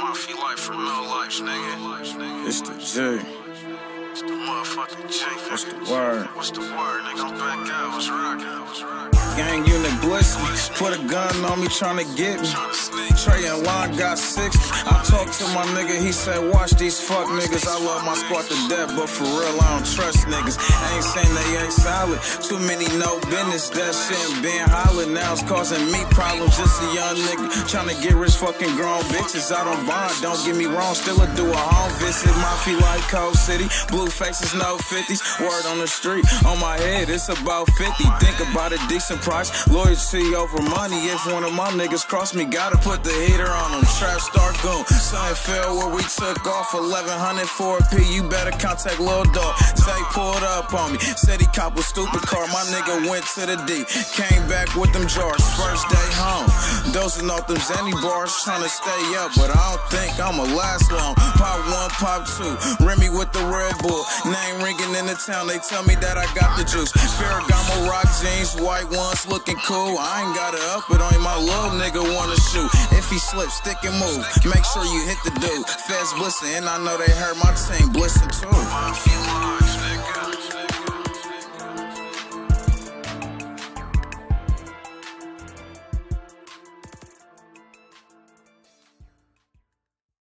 Mafia life for real life, nigga. It's the J. It's the motherfucking J. What's the word? What's the word, nigga? I'm back out. What's rockin'? What's rockin'? Gang unit blitz. Put a gun on me tryna get me. Tray and Lon got six. I talked to my nigga, he said, Watch these fuck niggas. I love my squad to death, but for real, I don't trust niggas. I ain't saying they ain't solid. Too many no business. That shit been hollering. Now it's causing me problems. Just a young nigga tryna get rich, fucking grown bitches. I don't bond, don't get me wrong. Still a do a home visit. Mafia like Cold City. Blue faces, no 50s. Word on the street. On my head, it's about 50. Think about a decent price. Loyalty over money. If one of my niggas cross me, gotta put the heater on them. Trap star goon. Something fell where we took off 1100 for a P. You better contact Lil Dog. Zay pulled up on me. Said he cop a stupid car. My nigga went to the D. Came back with them jars. First day home. Dozing off them Xanny bars. Trying to stay up, but I don't think I'ma last long. Pop one, pop two. Remy with the Red Bull. Name ringing in the town. They tell me that I got the juice. Ferragamo rock jeans. White ones looking cool. I ain't got it up, but only my little nigga wanna shoot. If he slips, stick and move. Make sure you hit the dude. Feds blitzing, and I know they heard my team blitzing too.